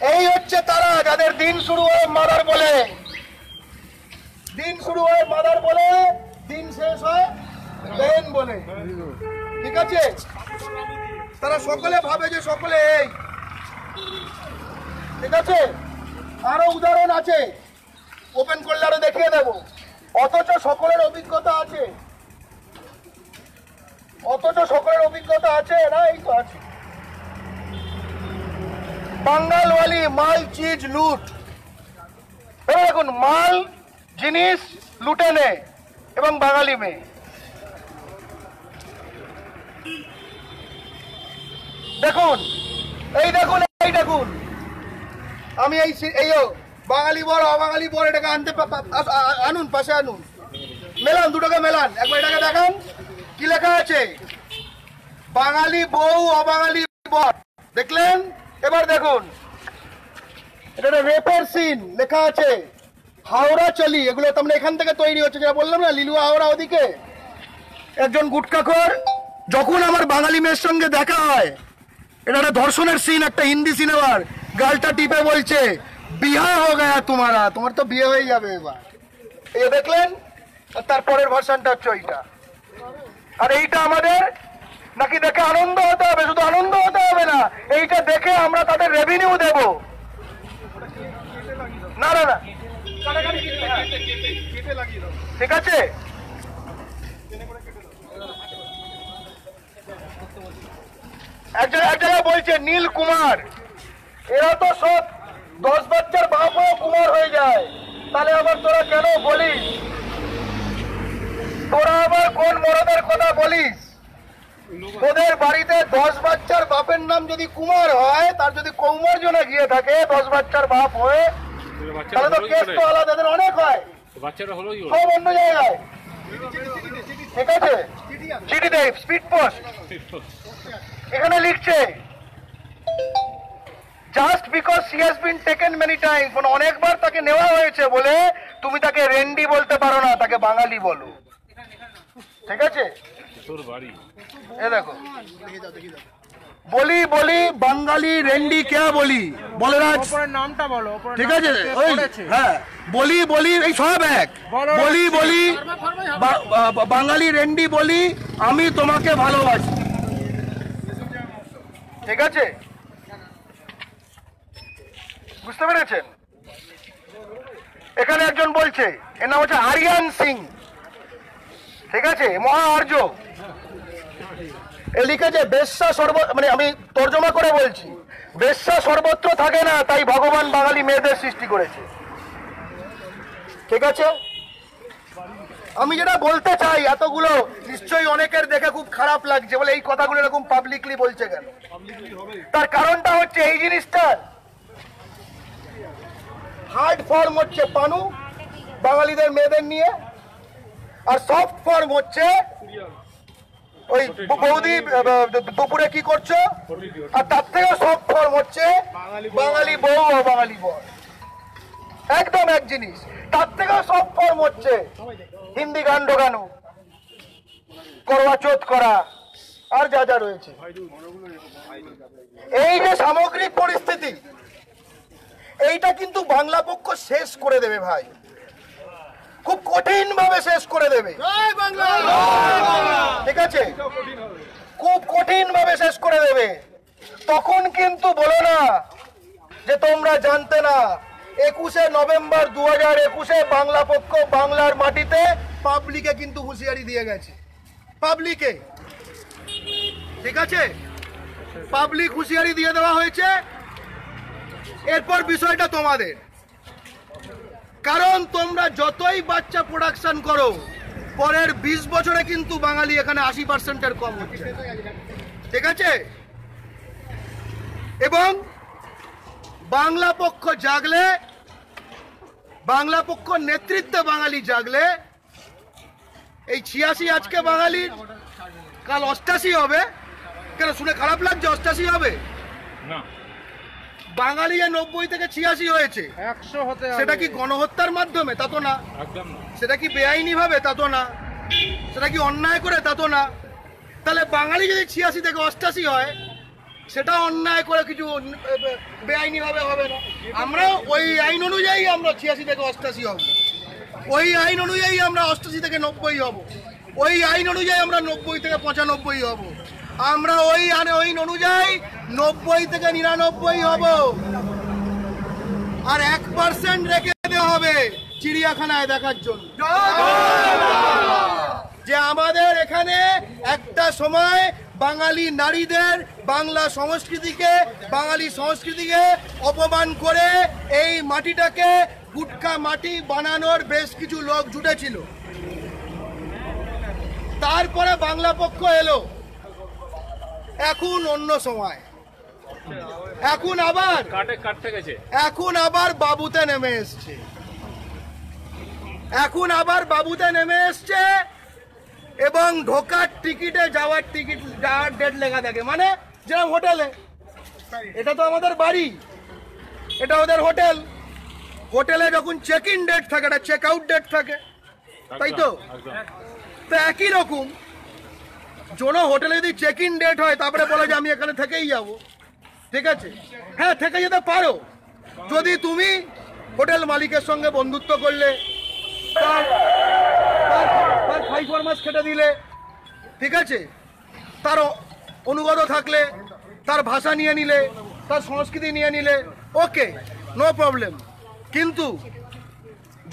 এই হচ্ছে তারা যাদের দিন শুরু হয় মাদার বলে। দিন শুরু হয় মাদার বলে, দিন শেষ হয় দেন বলে। ঠিক আছে? তারা সকলে ভাবে যে সকলে এই। ঠিক আছে? আরও উদাহরণ আছে। ওপেন করলে আরও দেখিয়ে দেবো। অথচ সকলের অভিজ্ঞতা আছে। অথচ সকলের অভিজ্ঞতা আছে না এই তো আছে। বাঙ্গালওয়ালি মাল, চিজ, লুট। দেখুন, মাল, জিনিস, লুটে নেয় এবং বাঙালি মেয়ে। দেখুন, এই দেখুন এই দেখুন। আমি এই এই বাঙালি বর অবাঙালি বর এটাকে আনতে আনুন, পাশে আনুন। মেলান, দুটোকে মেলান। একবার এটাকে দেখান, কি লেখা আছে? বাঙালি বউ, অবাঙালি বর। দেখলেন? এবার দেখুন। এটা রেপের সিন লেখা আছে, হাওড়া চলি, এগুলো এখান থেকে তৈরি হচ্ছে যেটা বললাম না হাওড়া ওদিকে। একজন গুটকাখোর, যখন আমার বাঙালি মেয়ের সঙ্গে দেখা হয়, এটা একটা ধর্ষণের সিন একটা হিন্দি সিনেমার, গালটা টিপে বলছে, বিয়া হো গয়া তোমারা, তোমার তো বিয়ে হয়ে যাবে এবার। এই দেখলেন, আর তারপরের ভার্সনটা হচ্ছে ওইটা। আর এইটা আমাদের, নাকি দেখে আনন্দ হতে হবে শুধু আনন্দ হতে হবে না এইটা দেখে আমরা তাদের রেভিনিউ দেব। না না না। ঠিক আছে? বলছে, নীল কুমার। এরা তো সব দশ বাচ্চার বাপও কুমার হয়ে যায়। তাহলে আবার তোরা কেন বলিস? তোরা আবার কোন মরদের কথা বলিস? তোদের বাড়িতে দশ বাচ্চার বাপের নাম যদি কুমার হয় তার যদি কৌমার্জনে গিয়ে থাকে দশ বাচ্চার বাপ হয়ে তাহলে তো কেস তো আলাদা এদের অনেক হয়। সব অন্য জায়গায়। ঠিক আছে? চিঠি দেয় স্পিড পোস্ট এখানে লিখছে just because she has been taken many times মানে অনেকবার তাকে নেওয়া হয়েছে বলে তুমি তাকে রেন্ডি বলতে পারো না তাকে বাঙালি বলো। ঠিক আছে? তোর বাড়ি। এ দেখো। বলি বলি বাঙালি রেন্ডি কে বলি? বলে রাজ। নামটা বলো ঠিক আছে? ওই হ্যাঁ। বলি বলি এই সব এক। বলি বলি বাঙালি রেন্ডি বলি আমি তোমাকে ভালোবাসি। ঠিক আছে? বুঝতে পেরেছেন? এখানে একজন বলছে এর নাম হচ্ছে আরিয়ান সিং। ঠিক আছে? মহা আর্য। এ লিখেছে বেশ্যা সর্ব মানে আমি তর্জমা করে বলছি, বেশ্যা সর্বত্র থাকে না, তাই ভগবান বাঙালি মেয়েদের সৃষ্টি করেছে। ঠিক আছে? আমি যেটা বলতে চাই, এতগুলো নিশ্চয়ই অনেকের দেখে খুব খারাপ লাগছে বলে এই কথাগুলো এরকম পাবলিকলি বলছে কেন? তার কারণটা হচ্ছে এই জিনিসটার হার্ড ফর্ম হচ্ছে পানু, বাঙালিদের মেয়েদের নিয়ে, আর সফট ফর্ম হচ্ছে ওই বৌদি দুপুরে কি করছ? আর তার থেকেও সব ফর্ম হচ্ছে বাঙালি বউ ও বাঙালি বর। একদম এক জিনিস। তার থেকেও সব ফর্ম হচ্ছে। হিন্দি গান ঢোকানো করোয়া চোত করা আর যা যা রয়েছে। এই যে সামগ্রিক পরিস্থিতি এইটা কিন্তু বাংলা পক্ষ শেষ করে দেবে ভাই। খুব কঠিন ভাবে শেষ করে দেবে। ঠিক আছে? খুব কঠিন ভাবে শেষ করে দেবে। তখন কিন্তু বলো না যে তোমরা জানতে না একুশে নভেম্বর দু হাজার একুশে বাংলা পক্ষ বাংলার মাটিতে পাবলিকে কিন্তু হুঁশিয়ারি দিয়ে গেছে। পাবলিকে। ঠিক আছে? পাবলিক হুঁশিয়ারি দিয়ে দেওয়া হয়েছে। এরপর বিষয়টা তোমাদের। কারণ তোমরা যতই বাচ্চা প্রোডাকশন করো, পরের বিশ বছরে কিন্তু বাঙালি এখানে আশি পার্সেন্টের কম হচ্ছে। ঠিক আছে? এবং বাংলা পক্ষ জাগলে, বাংলা পক্ষ নেতৃত্বে বাঙালি জাগলে, এই ছিয়াশি আজকে বাঙালির কাল অষ্টাশি হবে। কেন শুনে খারাপ লাগছে? অষ্টাশি হবে? না। বাঙালি যে নব্বই থেকে ছিয়াশি হয়েছে। একশো হতে সেটা কি গণহত্যার মাধ্যমে? তা তো না। একদম না। সেটা কি বেআইনি ভাবে তা তো না। সেটা কি অন্যায় করে? তা তো না। তাহলে বাঙালি যদি ছিয়াশি থেকে অষ্টাশি হয় সেটা অন্যায় করে কিছু বেআইনি ভাবে হবে না। আমরা ওই আইন অনুযায়ী আমরা ছিয়াশি থেকে অষ্টাশি হব। ওই আইন অনুযায়ী আমরা অষ্টাশি থেকে নব্বই হব। ওই আইন অনুযায়ী আমরা নব্বই থেকে পঁচানব্বই হব। আমরা ওই আইন অনুযায়ী নব্বই থেকে নিরানব্বই হব। আর এক পার্সেন্ট রেখে দেওয়া হবে চিড়িয়াখানায় দেখার জন্য। যে আমাদের এখানে একটা সময় বাঙালি নারীদের বাংলা সংস্কৃতিকে, বাঙালি সংস্কৃতিকে অপমান করে এই মাটিটাকে গুটকা মাটি বানানোর বেশ কিছু লোক জুটেছিল। তারপরে বাংলা পক্ষ এলো। এখন অন্য সময়। এখন আবার এখন আবার বাবুতে নেমে এসছে। এখন আবার বাবুতে নেমে এসছে এবং ঢোকার টিকিটে যাওয়ার টিকিট যাওয়ার ডেট লেখা থাকে। মানে যেরকম হোটেলে। এটা তো আমাদের বাড়ি। এটা ওদের হোটেল। হোটেলে যখন চেক ইন ডেট থাকে এটা চেক আউট ডেট থাকে তাই তো? তো একই রকম। কোনো হোটেলে যদি চেক ইন ডেট হয় তারপরে বলে যে আমি এখানে থেকেই যাব। ঠিক আছে? হ্যাঁ থেকে যেতে পারো। যদি তুমি হোটেল মালিকের সঙ্গে বন্ধুত্ব করলে, তার তার ফাইভ মাস খেটে দিলে, ঠিক আছে? তার অনুগত থাকলে, তার ভাষা নিয়ে নিলে, তার সংস্কৃতি নিয়ে নিলে, ওকে, নো প্রবলেম। কিন্তু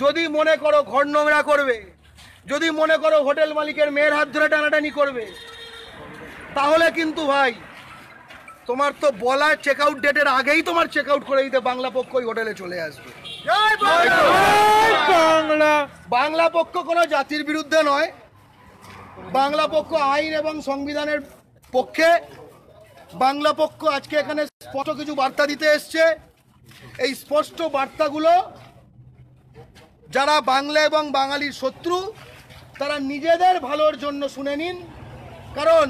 যদি মনে করো ঘর নোংরা করবে, যদি মনে করো হোটেল মালিকের মেয়ের হাত ধরে টানাটানি করবে, তাহলে কিন্তু ভাই তোমার তো বলা চেক আউট ডেটের আগেই তোমার চেক আউট করে দিতে বাংলা পক্ষ ওই হোটেলে চলে আসবে। বাংলা! বাংলা পক্ষ কোনো জাতির বিরুদ্ধে নয়। বাংলা পক্ষ আইন এবং সংবিধানের পক্ষে বাংলা পক্ষ আজকে এখানে স্পষ্ট কিছু বার্তা দিতে এসছে। এই স্পষ্ট বার্তাগুলো যারা বাংলা এবং বাঙালির শত্রু তারা নিজেদের ভালোর জন্য শুনে নিন। কারণ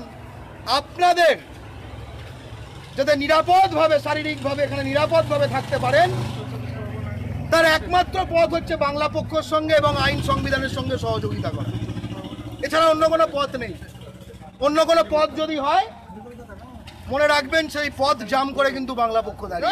আপনাদের যাতে নিরাপদভাবে, শারীরিকভাবে এখানে নিরাপদভাবে থাকতে পারেন। তার একমাত্র পথ হচ্ছে বাংলা পক্ষের সঙ্গে এবং আইন সংবিধানের সঙ্গে সহযোগিতা করা। এছাড়া অন্য কোনো পথ নেই। অন্য কোনো পথ যদি হয়, মনে রাখবেন সেই পথ জাম করে কিন্তু বাংলা পক্ষ দাঁড়িয়ে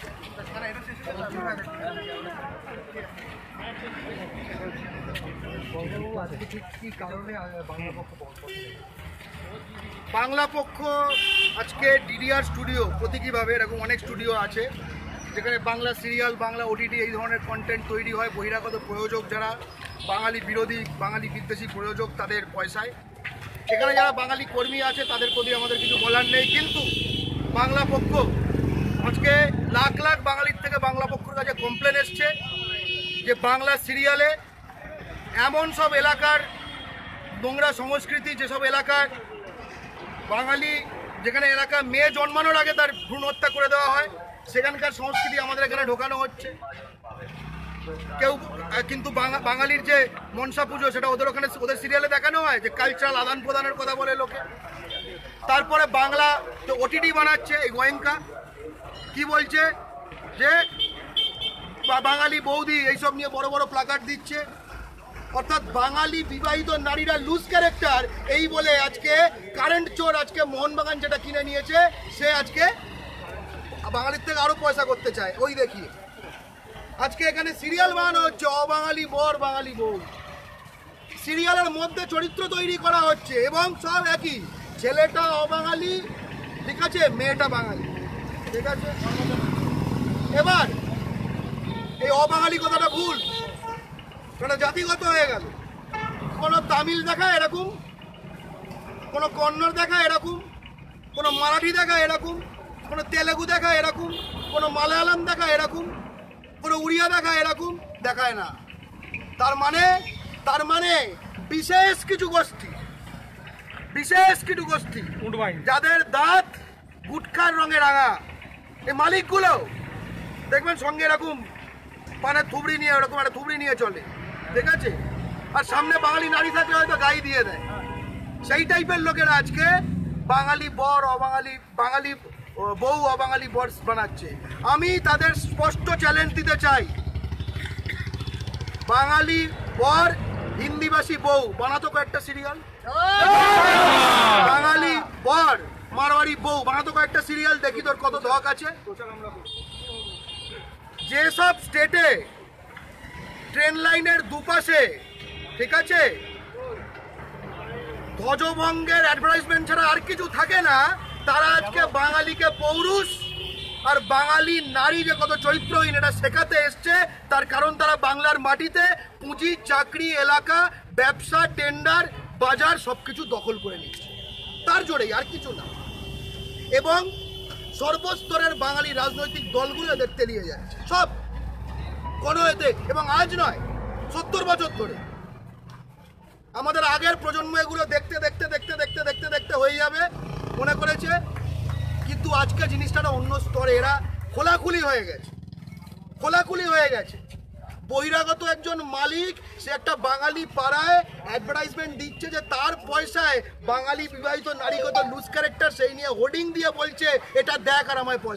বাংলা পক্ষ আজকে ডিডিআর স্টুডিও প্রতীকীভাবে এরকম অনেক স্টুডিও আছে, যেখানে বাংলা সিরিয়াল বাংলা ওটিটি এই ধরনের কন্টেন্ট তৈরি হয়, বহিরাগত প্রয়োজক যারা, বাঙালি বিরোধী, বাঙালি বিদ্বেষী প্রয়োজক তাদের পয়সায়। এখানে যারা বাঙালি কর্মী আছে, তাদের প্রতি আমাদের কিছু বলার নেই, কিন্তু বাংলা পক্ষ আজকে লাখ লাখ বাঙালির থেকে বাংলা পক্ষের কাছে কমপ্লেন এসছে যে বাংলা সিরিয়ালে এমন সব এলাকার নোংরা সংস্কৃতি, যেসব এলাকার বাঙালি, যেখানে এলাকা মেয়ে জন্মানোর আগে তার ভ্রূণ হত্যা করে দেওয়া হয়, সেখানকার সংস্কৃতি আমাদের এখানে ঢোকানো হচ্ছে। কেউ, কিন্তু বাঙা- বাঙালির যে মনসা পুজো, সেটা ওদের ওখানে, ওদের সিরিয়ালে দেখানো হয়, যে কালচারাল আদান প্রদানের কথা বলে লোকে। তারপরে বাংলা তো ওটিটি বানাচ্ছে, এই গোয়েঙ্কা কি বলছে? যে বাঙালি বৌদি এইসব নিয়ে বড় বড় প্লাকার্ড দিচ্ছে। অর্থাৎ বাঙালি বিবাহিত নারীরা লুজ ক্যারেক্টার এই বলে আজকে কারেন্ট চোর আজকে মোহনবাগান যেটা কিনে নিয়েছে, সে আজকে বাঙালির থেকে আরও পয়সা করতে চায়। ওই দেখি আজকে এখানে সিরিয়াল বানানো হচ্ছে, অবাঙালি বর, বাঙালি বউ। সিরিয়ালের মধ্যে চরিত্র তৈরি করা হচ্ছে এবং সব একই। ছেলেটা অবাঙালি, ঠিক আছে, মেয়েটা বাঙালি। ঠিক আছে? এবার এই অবাঙালি কথাটা ভুল। কারণ জাতিগত হয়ে গেল। কোনো তামিল দেখা এরকম কোনো কন্নড় দেখা এরকম কোনো মারাঠি দেখা এরকম কোনো তেলেগু দেখা এরকম কোনো মালায়ালাম দেখা এরকম কোনো উড়িয়া দেখা এরকম দেখায় না। তার মানে তার মানে বিশেষ কিছু গোষ্ঠী বিশেষ কিছু গোষ্ঠী যাদের দাঁত গুটখার রঙে রাঙা। এই মালিকগুলো দেখবেন সঙ্গে এরকম পানের থুবড়ি নিয়ে ওরকম একটা থুবড়ি নিয়ে চলে ঠিক আছে? আর সামনে বাঙালি নারী থাকলে হয়তো গাই দিয়ে দেয়। সেই টাইপের লোকেরা আজকে বাঙালি বর অবাঙালি বাঙালি বউ অবাঙালি বর বানাচ্ছে। আমি তাদের স্পষ্ট চ্যালেঞ্জ দিতে চাই। বাঙালি বর হিন্দিভাষী বউ বানাতো কয়েকটা সিরিয়াল বাঙালি বর মারওয়ারি বউ বানাতো কয়েকটা সিরিয়াল দেখি তোর কত ধক আছে। যেসব স্টেটে ট্রেন লাইনের দুপাশে, ঠিক আছে? ধ্বজভঙ্গের অ্যাডভার্টাইজমেন্ট ছাড়া আর কিছু থাকে না। তারা আজকে বাঙালিকে পৌরুষ আর বাঙালি নারী যে কত চরিত্রহীন এটা শেখাতে এসছে, তার কারণ তারা বাংলার মাটিতে পুঁজি, চাকরি, এলাকা, ব্যবসা টেন্ডার বাজার সবকিছু দখল করে নিচ্ছে। তার জোরেই, আর কিছু না। এবং সর্বস্তরের বাঙালি রাজনৈতিক দলগুলো এদের তেলিয়ে যাচ্ছে সব কোনো এতে এবং আজ নয়, সত্তর বছর ধরে। আমাদের আগের প্রজন্ম এগুলো দেখতে দেখতে দেখতে দেখতে দেখতে দেখতে হয়ে যাবে, মনে করেছে। কিন্তু আজকে জিনিসটা অন্য স্তরে। এরা খোলাখুলি হয়ে গেছে। খোলাখুলি হয়ে গেছে। বহিরাগত একজন মালিক, সে একটা বাঙালি পাড়ায় অ্যাডভার্টাইজমেন্ট দিচ্ছে যে তার পয়সায় বাঙালি বিবাহিত নারীগত লুজ ক্যারেক্টার সেই নিয়ে হোর্ডিং দিয়ে বলছে, এটা দেখ আর আমায় পয়সা